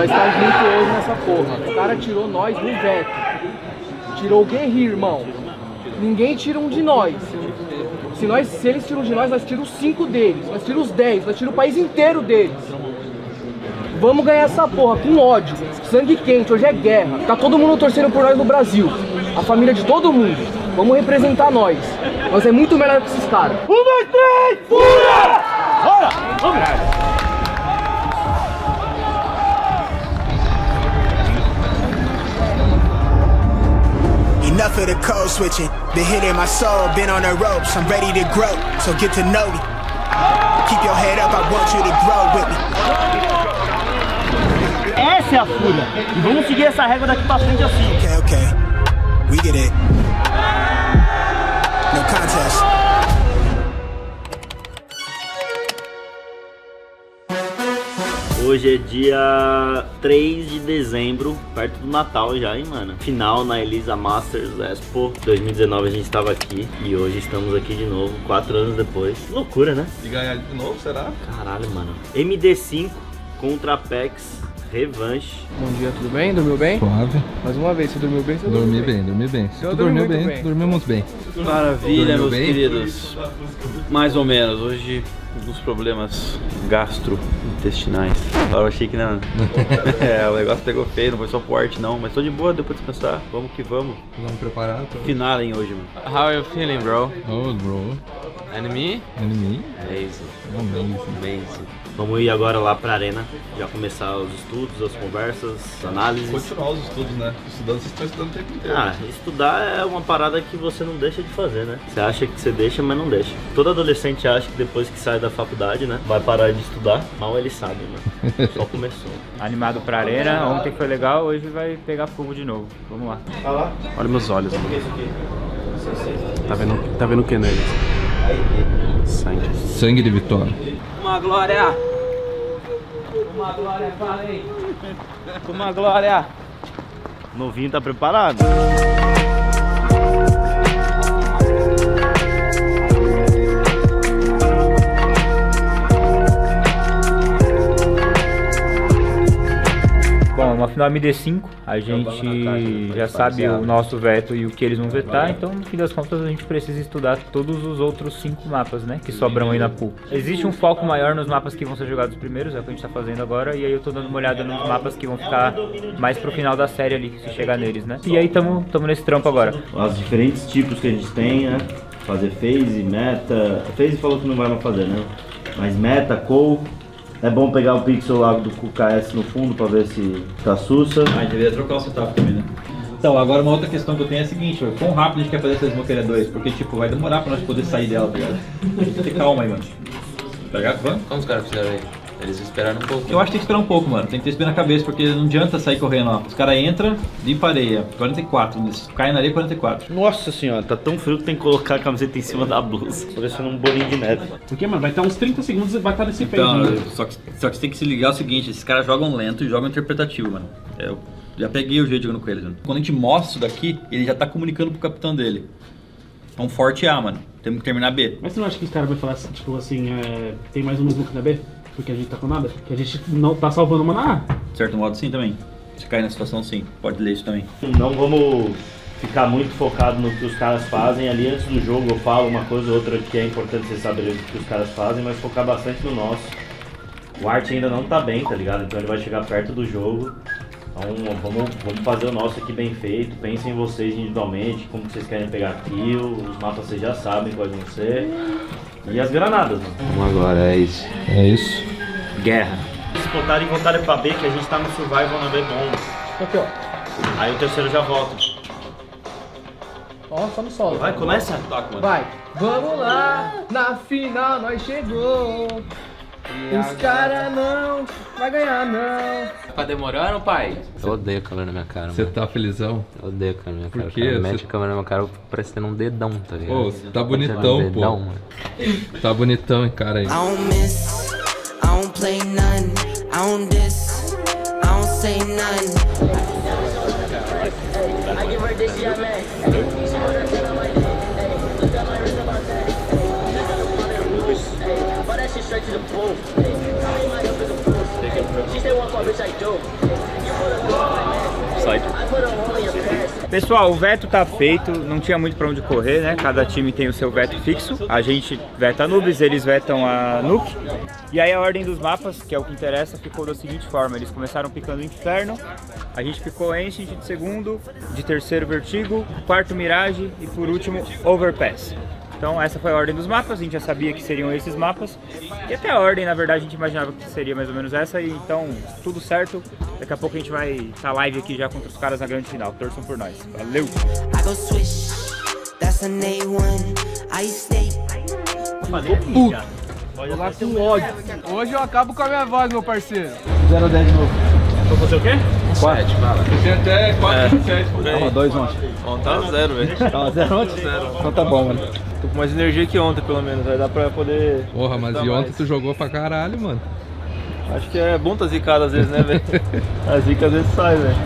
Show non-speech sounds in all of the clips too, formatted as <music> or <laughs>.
Nós estamos tá muito hoje nessa porra. O cara tirou nós do veto. Tirou o Guerreiro, irmão. Ninguém tira um de nós. Se, nós, se eles tiram de nós, nós tiramos cinco deles, nós tiramos os dez, nós tiramos o país inteiro deles. Vamos ganhar essa porra com ódio, sangue quente, hoje é guerra. Tá todo mundo torcendo por nós no Brasil. A família de todo mundo. Vamos representar nós. Nós é muito melhor que esses caras. Um, dois, três, fura! Bora! Vamos! enough of the code switching. Been hitting my soul, been on the ropes. I'm ready to grow, so get to know me. Keep your head up, I want you to grow with me. Essa é a fúria. E vamos seguir essa regra daqui pra frente assim. Okay, okay. We get it. Hoje é dia 3 de dezembro, perto do Natal já, hein, mano? Final na Elisa Masters Expo 2019 a gente estava aqui e hoje estamos aqui de novo, 4 anos depois. Loucura, né? E ganhar de novo, será? Caralho, mano. MD5 contra Apex Revanche. Bom dia, tudo bem? Dormiu bem? Suave. Mais uma vez, você dormiu bem? Você dormi dormiu bem, bem, dormi bem. Se eu tu dormiu bem, bem, dormimos bem. Maravilha, dormiu meus bem? queridos. Mais ou menos, hoje dos problemas gastrointestinais. Eu achei que não. <laughs> é, o negócio pegou feio, não foi só forte não, mas tô de boa, deu pra descansar. Vamos que vamos. Vamos preparar, tô. Tá? Finalem hoje, mano. How are you feeling, bro? Good, bro. Enemy? Enemy? Amazing. Amazing. Amazing. Vamos ir agora lá pra arena, já começar os estudos, as conversas, as análises. Continuar os estudos, né? Estudando, vocês estão estudando o tempo inteiro. Ah, né? estudar é uma parada que você não deixa de fazer, né? Você acha que você deixa, mas não deixa. Todo adolescente acha que depois que sai da faculdade, né? Vai parar de estudar, mal ele sabe, né? <laughs> Só começou. Animado pra arena, ontem foi legal, hoje vai pegar fogo de novo. Vamos lá. Olha meus olhos, mano. Né? Tá vendo, tá vendo o que neles? Né, Sangue. Sangue de vitória. Uma glória. Uma glória, falei. Uma glória. Novinho tá preparado? uma final é MD5, a então, gente já sabe o nosso veto e o que eles vão vetar, então no fim das contas a gente precisa estudar todos os outros cinco mapas, né, que sobram aí na pool. Existe um foco maior nos mapas que vão ser jogados primeiros, é o que a gente tá fazendo agora, e aí eu tô dando uma olhada nos mapas que vão ficar mais pro final da série ali, se chegar neles, né. E aí tamo, tamo nesse trampo agora. Os diferentes tipos que a gente tem, né, fazer phase, meta... A phase falou que não vai mais fazer, né, mas meta, call... É bom pegar o pixel lá do QKS no fundo para ver se tá sussa. Ah, deveria trocar o setup também, né? Então, agora uma outra questão que eu tenho é a seguinte, mano, quão rápido a gente quer fazer essas moqueira Porque, tipo, vai demorar pra nós poder sair dela, tá ligado? tem que ter calma aí, mano. Tá ligado? Quantos caras fizeram aí? Eles esperaram um pouco. Eu né? acho que tem que esperar um pouco, mano. Tem que ter bem na cabeça, porque não adianta sair correndo, ó. Os caras entram, limpa areia. 44, cai na areia 44. Nossa senhora, tá tão frio que tem que colocar a camiseta em cima da blusa. Parecendo um bolinho de neve. Porque, mano, vai estar uns 30 segundos e vai estar nesse então, peito. Né? Só que, só que você tem que se ligar o seguinte, esses caras jogam lento e jogam interpretativo, mano. É, eu já peguei o jeito jogando com eles, mano. Quando a gente mostra isso daqui, ele já tá comunicando pro capitão dele. É um forte A, mano. Temos que terminar B. Mas você não acha que os caras vão falar, tipo assim, é... tem mais um no na B? porque a gente tá com nada, que a gente não tá salvando uma na De certo modo, sim, também. Se cair na situação, sim. Pode ler isso também. Não vamos ficar muito focado no que os caras fazem. Ali antes do jogo eu falo uma coisa ou outra que é importante você saber o que os caras fazem, mas focar bastante no nosso. O Art ainda não tá bem, tá ligado? Então ele vai chegar perto do jogo. Então vamos, vamos fazer o nosso aqui bem feito. Pensem em vocês individualmente, como vocês querem pegar kill, os mapas vocês já sabem quais vão ser. E as granadas, mano. Vamos agora, é isso. É isso. Guerra. Se contarem, voltarem pra B, que a gente tá no survival na B bom. Aqui, ó. Aí o terceiro já volta. Ó, só no solo. Vai, começa? Vai. Vamos lá, na final nós chegou. E Os caras não vai ganhar, não. Tá demorando, pai? Eu odeio a câmera na minha cara. Você tá felizão? Eu odeio a câmera na minha cara. Por quê? Cara, mete a câmera na minha cara, parece ter um dedão, tá ligado? Tá, tá bonitão, pô. Um dedão, pô. tá bonitão, cara, aí. play none. I don't diss. I don't say none. I give her this young man. But that shit straight to the booth. She said, "What fuck, bitch? I do." You put a hole in my man. I put a hole in your. Pessoal, o veto tá feito, não tinha muito para onde correr, né? Cada time tem o seu veto fixo. A gente veta a Nubes, eles vetam a Nuke. E aí a ordem dos mapas, que é o que interessa, ficou da seguinte forma. Eles começaram picando Inferno, a gente picou Ancient de segundo, de terceiro Vertigo, quarto Mirage e por último Overpass. Então essa foi a ordem dos mapas, a gente já sabia que seriam esses mapas. E até a ordem, na verdade, a gente imaginava que seria mais ou menos essa. E, então, tudo certo. Daqui a pouco a gente vai estar tá live aqui já contra os caras na grande final. Torçam por nós. Valeu! Vou lá com ódio. Hoje eu acabo com a minha voz, meu parceiro. 0 a 10 de novo. Vou então você o quê? 7, fala. Você até 4, é. 7 por aí. Tava 2 ontem. Ontem tava 0, velho. Tava 0 ontem? 0. Então tá bom, mano. Tô com mais energia que ontem, pelo menos. Vai dar pra poder. Porra, mas e ontem mais. tu jogou pra caralho, mano. Acho que é bom tá zicado às vezes, né, velho? <laughs> a zica às vezes sai, velho.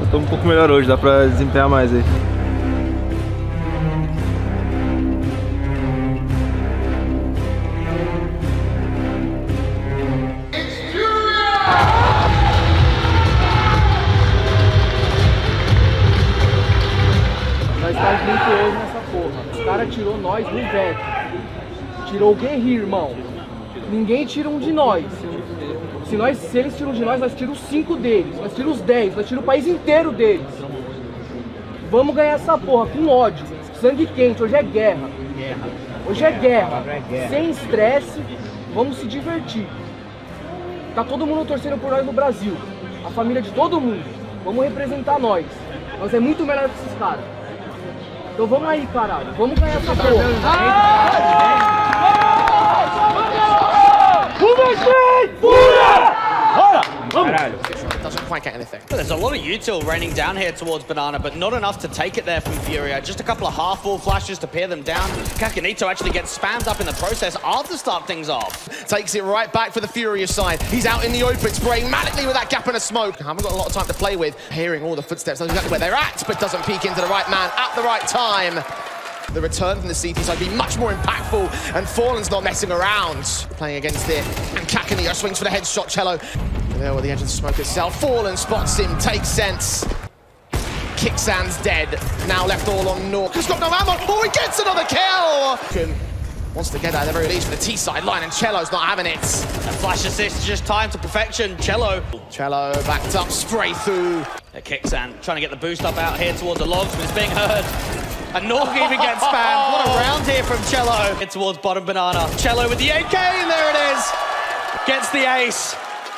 Eu tô um pouco melhor hoje, dá pra desempenhar mais aí. Mas tá muito hoje, né? cara tirou nós do Iveco. Tirou o Guerri, irmão. Ninguém tira um de nós. Se, nós. se eles tiram de nós, nós tiramos cinco deles. Nós tiramos dez, nós tiramos o país inteiro deles. Vamos ganhar essa porra com ódio. Sangue quente, é hoje é guerra. Hoje é guerra. Sem estresse, vamos se divertir. Tá todo mundo torcendo por nós no Brasil. A família de todo mundo. Vamos representar nós. Nós é muito melhor que esses caras. Então vamos aí, caralho. Vamos ganhar essa porra. Ah! Vamos! Vamos! Vamos! Vamos! Vamos! Vamos! Vamos! Vamos! Vamos! Vamos! doesn't quite get anything. Well, there's a lot of util raining down here towards Banana, but not enough to take it there from Furia. Just a couple of half-wall flashes to pare them down. CacaNito actually gets spammed up in the process after start things off. Takes it right back for the Furious side. He's out in the open, spraying manically with that gap and a smoke. I haven't got a lot of time to play with. Hearing all the footsteps, knows exactly where they're at, but doesn't peek into the right man at the right time the return from the CT side be much more impactful, and Fallen's not messing around. Playing against it, and CacaNito swings for the headshot chelo. There were the edge of the smoke itself. Fallen spots him, takes sense. kyxsan's dead. Now left all on nawwk. Has got no ammo. Oh, he gets another kill! Wants to get out of the very least for the T-side line, and chelo's not having it. A flash assist, just time to perfection. chelo. chelo backed up, spray through. A kyxsan trying to get the boost up out here towards the logs, but it's being heard. And nawwk <laughs> even gets spammed. What a round here from chelo. Get towards bottom banana. chelo with the AK, and there it is. Gets the ace.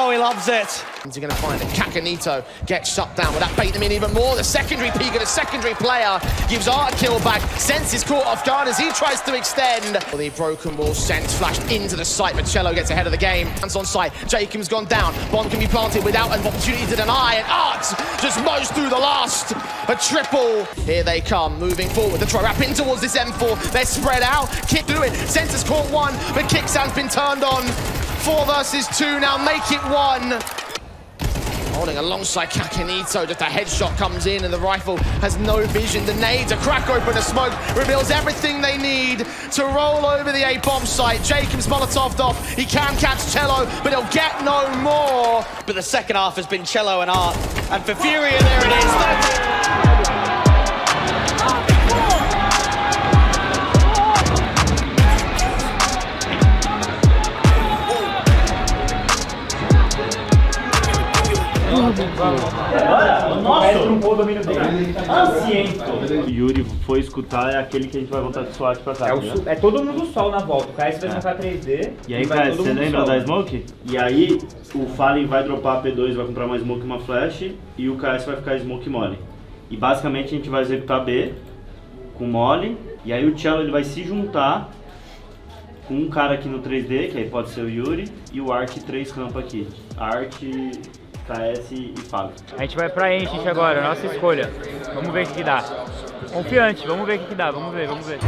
Oh, he loves it. He's going to find it. Cacanito gets shut down. Will that bait them in even more? The secondary peak of the secondary player gives Art a kill back. Sense is caught off guard as he tries to extend. The broken wall sense flashed into the site. Marcello gets ahead of the game. Hands on site. Jacob's gone down. Bond can be planted without an opportunity to deny. And Art just mows through the last. A triple. Here they come, moving forward. The try wrap in towards this M4. They're spread out. Kick through it. Sense has caught one, but kyxsan's been turned on. Four versus two now, make it one. Holding alongside CacaNito, just a headshot comes in and the rifle has no vision. The nades, a crack open, a smoke reveals everything they need to roll over the A-bomb site. Jacobs Molotov off, he can catch chelo, but he'll get no more. But the second half has been chelo and Art, and for Furia, there it is. Agora, nosso. truncou o domínio dele. Anciento. Yuri foi escutar, é aquele que a gente vai voltar de SWAT pra cá. É, né? é, todo mundo sol na volta. O Caio vai comprar é. 3D. E aí, Caio, você lembra sol. da Smoke? E aí, o Fallen vai dropar a P2, vai comprar uma Smoke e uma Flash. E o Caio vai ficar Smoke mole. E basicamente a gente vai executar B com mole. E aí o Cello ele vai se juntar com um cara aqui no 3D, que aí pode ser o Yuri, e o Art 3 campo aqui. Art KS e Fábio. A gente vai pra Enchit agora, nossa escolha. Vamos ver o que, que dá. Confiante, vamos ver o que, que dá, vamos ver, vamos ver.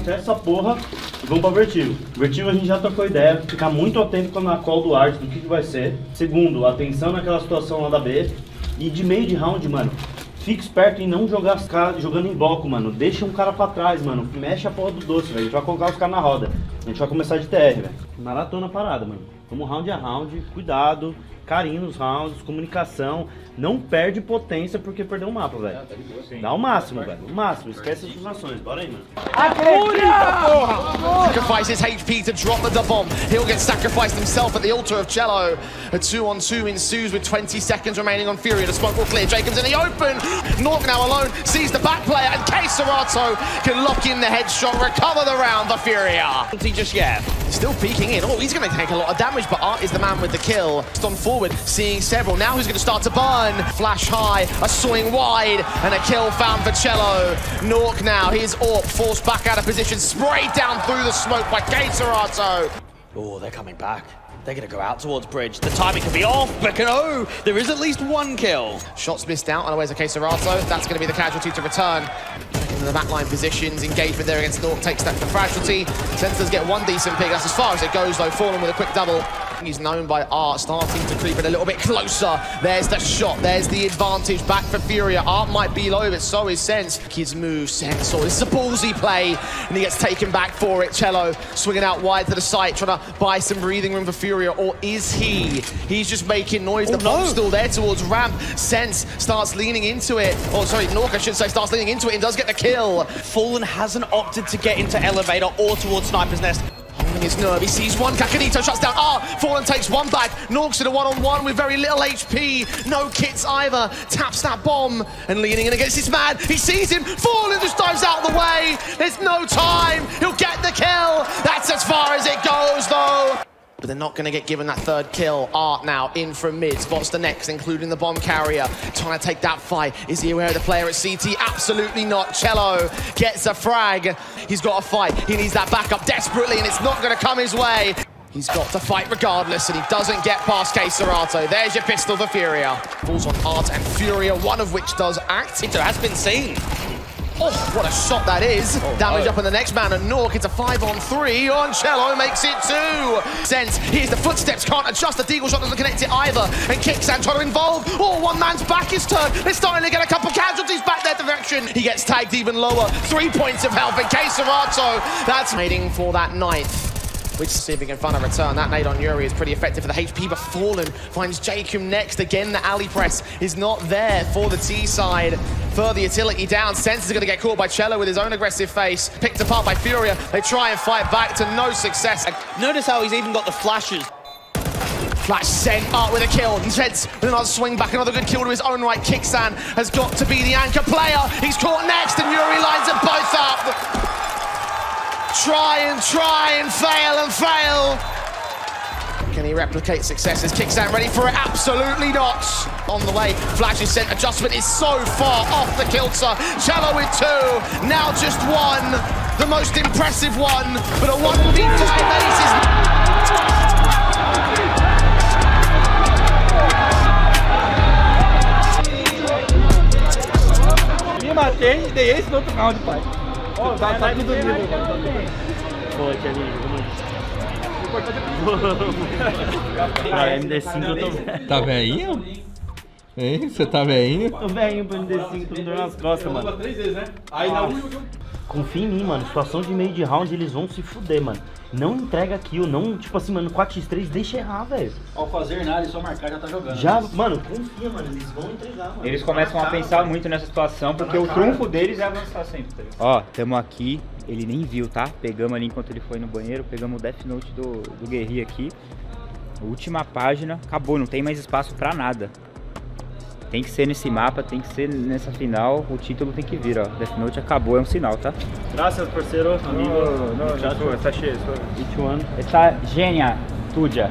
Então, essa porra e vamos pra Vertigo. Vertigo a gente já trocou ideia, ficar muito atento na call do arte, do que, que vai ser. Segundo, atenção naquela situação lá da B. E de meio de round, mano, Fica esperto em não jogar os caras jogando em bloco, mano. Deixa um cara pra trás, mano. Mexe a porra do doce, velho. A gente vai colocar os caras na roda. A gente vai começar de TR, velho. Maratona parada, mano. Vamos round a round, cuidado. carinho nos rounds, comunicação. Não perde potência porque perdeu o mapa, velho. Ah, Dá o máximo, velho. O máximo. Esquece as frustrações. Bora aí, mano. Sacrifices HP to drop the bomb. He'll get sacrificed himself at the altar of chelo. A 2 on 2 ensues with 20 seconds remaining on Fury. The smoke will clear. Jacobs in the open. nawwk now alone sees the back player and KSCERATO can lock in the headshot, recover the round The Fury. Just yet. Still peeking in. Oh, he's going to take a lot of damage, but Art is the man with the kill. Just on 4 forward, seeing several. Now who's going to start to burn? Flash high, a swing wide, and a kill found for chelo. nawwk now, his AWP forced back out of position, sprayed down through the smoke by Gatorado. Oh, they're coming back. They're going to go out towards Bridge. The timing could be off, but can, oh, there is at least one kill. Shots missed out, otherwise of KSCERATO. That's going to be the casualty to return. In the backline positions, engagement there against nawwk takes that for casualty. Sentinels get one decent pick. That's as far as it goes, though. Fallen with a quick double. He's known by Art, starting to creep in a little bit closer. There's the shot, there's the advantage back for Furia. Art might be low, but so is Sense. His move, Sense, or this is a ballsy play, and he gets taken back for it. chelo swinging out wide to the side, trying to buy some breathing room for Furia, or is he? He's just making noise. Oh, the bomb's no. still there towards Ramp. Sense starts leaning into it. Oh, sorry, nawwk, I should say, starts leaning into it and does get the kill. Fallen hasn't opted to get into Elevator or towards Sniper's Nest having his nerve. He sees one. CacaNito shuts down. Ah, Fallen takes one back. nawwk's in a one-on-one -on -one with very little HP. No kits either. Taps that bomb and leaning in against this man. He sees him. Fallen just dives out of the way. There's no time. He'll get the kill. That's as far as it goes but they're not going to get given that third kill. Art now in from mid, spots the next, including the bomb carrier. Trying to take that fight. Is he aware of the player at CT? Absolutely not. chelo gets a frag. He's got a fight. He needs that backup desperately, and it's not going to come his way. He's got to fight regardless, and he doesn't get past KSCERATO. There's your pistol for Furia. Falls on Art and Furia, one of which does act. It has been seen. Oh, what a shot that is. Oh, Damage up on the next man, and nawwk, it's a five on three. Oncello makes it two. Sense, here's the footsteps, can't adjust. The deagle shot doesn't connect it either. And kicks. trying to involve. Oh, one man's back is turned. They're starting to get a couple casualties back their direction. He gets tagged even lower. Three points of health in KSCERATO. That's waiting for that ninth we just see if we can find a return. That nade on yuurih is pretty effective for the HP, but Fallen finds Jacob next. Again, the alley press is not there for the T side. Further utility down. Sense is going to get caught by chelo with his own aggressive face. Picked apart by Furia. They try and fight back to no success. Notice how he's even got the flashes. Flash sent up with a kill. Zeds with another swing back, another good kill to his own right. kyxsan has got to be the anchor player. He's caught next, and yuurih lines up both up try and try and fail and fail. Can he replicate successes? kyxsan ready for it? Absolutely not. On the way, Flash is sent. Adjustment is so far off the kilter. Shallow with two. Now just one. The most impressive one. But a 1v5 ace is... matei, dei esse no outro round, pai. oh, tá, tá me dormindo. Pô, Tiaguinho, vamos. Pra é MD5 eu tô velho. Tá velhinho? Hein? Você tá velhinho? Tô velhinho pro MD5, tô me dormindo nas costas, mano. Três vezes, né? Aí dá um Confia em mim, mano. Situação de meio de round, eles vão se fuder, mano. Não entrega aquilo, não, tipo assim, mano, 4x3, deixa errar, velho. Ao fazer nada, é só marcar, já tá jogando. Já, mano, confia, mano, eles vão entregar, mano. Eles começam a tá pensar muito nessa situação, tá porque o trunfo deles é avançar sempre, tá ligado? Ó, tamo aqui, ele nem viu, tá? Pegamos ali enquanto ele foi no banheiro, pegamos o Death Note do, do Guerri aqui. Última página, acabou, não tem mais espaço pra nada. Tem que ser nesse mapa, tem que ser nessa final, o título tem que vir, ó. Death Note acabou, é um sinal, tá? Graças, parceiro, amigo. No, no, Chato. Está cheio, um. Está gênia, Tudia.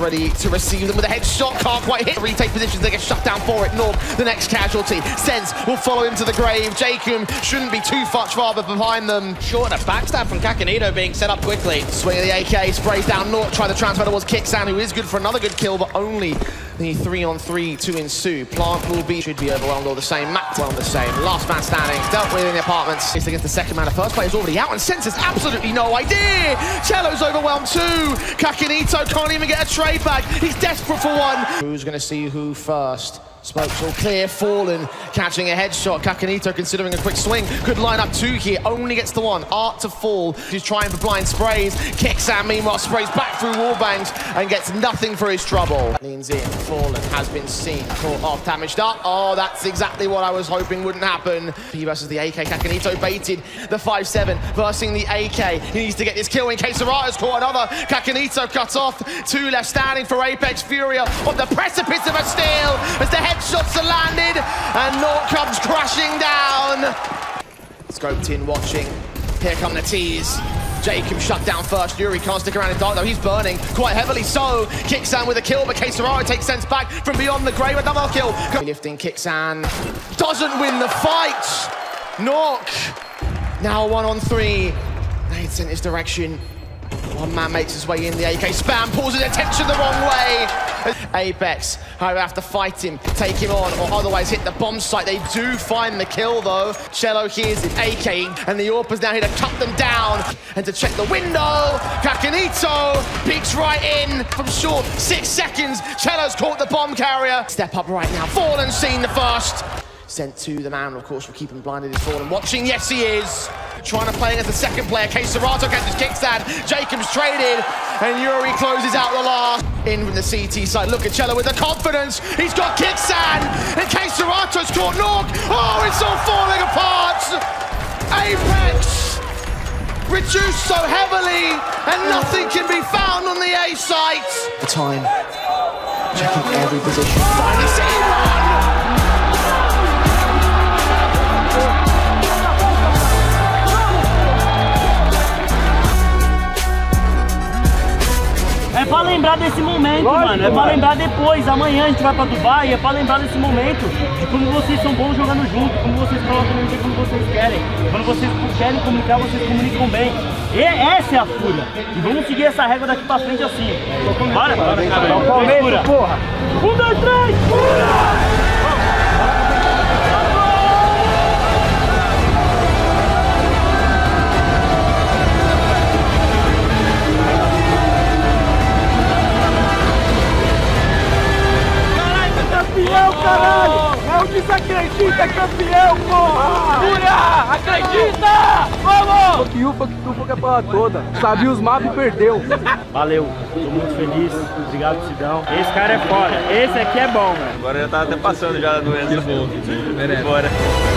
ready to receive them with a headshot, can't quite hit. Retake positions, they get shut down for it. Norm, the next casualty. Sense will follow him to the grave. Jacob shouldn't be too much farther behind them. Short and a backstab from CacaNito being set up quickly. Swing of the AK, sprays down Nort try the transfer towards kyxsan, who is good for another good kill, but only the three on three to ensue. Plant will be, should be overwhelmed all the same. Matt well the same. Last man standing, dealt with in the apartments. It's against the second man. The first player is already out and senses absolutely no idea. chelo's overwhelmed too. CacaNito can't even get a trade back. He's desperate for one. Who's going to see who first? Smokes all clear, fallen, catching a headshot. CacaNito, considering a quick swing, could line up two here, only gets the one. Art to fall, he's trying for blind sprays, kicks out, meanwhile sprays back through wallbangs and gets nothing for his trouble. Leans in, fallen, has been seen, caught off, damaged up. Oh, that's exactly what I was hoping wouldn't happen. P versus the AK, CacaNito baited the 5-7, versing the AK. He needs to get this kill in case Arata's caught another. CacaNito cut off, two left standing for Apeks Furia on the precipice of a steal as the headshots are landed, and nawwk comes crashing down. Scoped in, watching. Here come the tees. Jacob shut down first. yuurih can't stick around in dark though. He's burning quite heavily. So kyxsan with a kill, but KSCERATO takes sense back from beyond the grave. Another kill. Lifting kyxsan doesn't win the fight. nawwk now one on three. They sent his direction. A man makes his way in, the AK spam pulls his attention the wrong way. Apeks, however, have to fight him, take him on, or otherwise hit the bomb site. They do find the kill, though. chelo hears it, AK, and the is now here to cut them down and to check the window. CacaNito peeks right in from short. Six seconds, chelo's caught the bomb carrier. Step up right now, Fallen seen the first. Sent to the man, of course, we keep keeping blinded is Fallen. Watching, yes he is trying to play it as a second player. KSCERATO catches kyxsan. Jacobs traded, and yuurih closes out the last. In from the CT side, look at chelo with the confidence. He's got kyxsan, and KSCERATO's caught nawwk. Oh, it's all falling apart. Apeks reduced so heavily, and nothing can be found on the A site. The time, checking every position, one. lembrar desse momento, Lógico, mano. É pra lembrar depois. Amanhã a gente vai pra Dubai. É pra lembrar desse momento. De como vocês são bons jogando junto. Como vocês colocam no como vocês querem. Quando vocês querem comunicar, vocês comunicam bem. E essa é a fúria. E vamos seguir essa régua daqui pra frente assim. Bora, bora, cara. Palmeiras, porra. Um, dois, três. Fura! escola toda. Sabia os mapas e perdeu. Valeu, tô muito feliz. Obrigado, Sidão. Esse cara é fora. Esse aqui é bom, mano. Agora já tá até passando já a doença. Que bom. Merece. Bora.